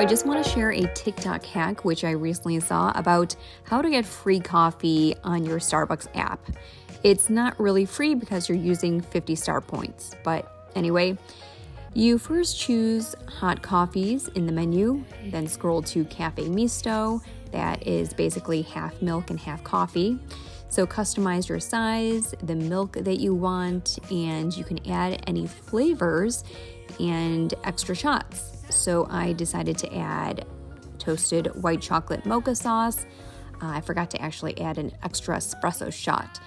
I just want to share a TikTok hack which I recently saw about how to get free coffee on your Starbucks app. It's not really free because you're using 50 star points, but anyway, you first choose hot coffees in the menu, then scroll to Cafe Misto, that is basically half milk and half coffee. So customize your size, the milk that you want, and you can add any flavors and extra shots. So I decided to add toasted white chocolate mocha sauce. Uh, I forgot to actually add an extra espresso shot.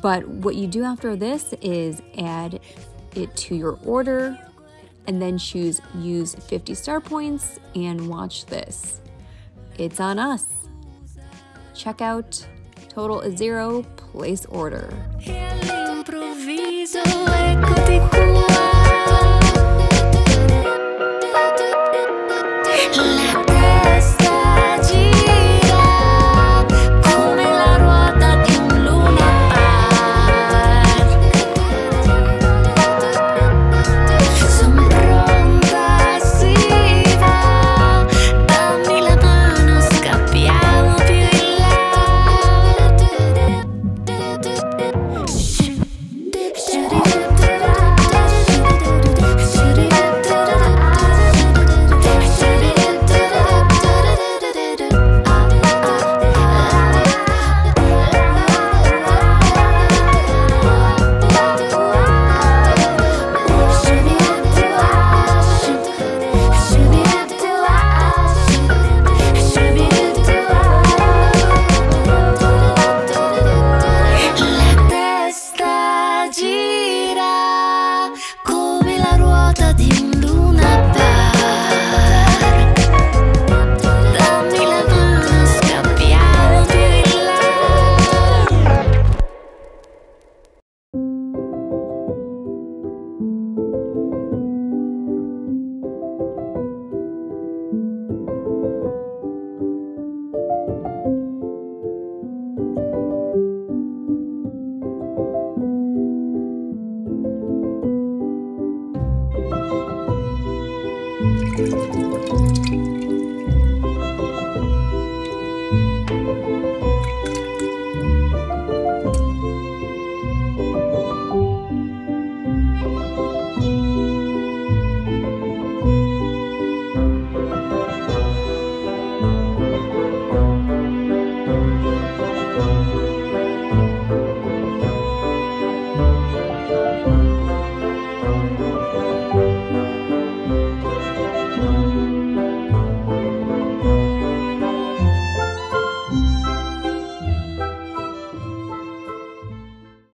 But what you do after this is add it to your order and then choose use 50 star points and watch this. It's on us. Checkout total is zero, place order.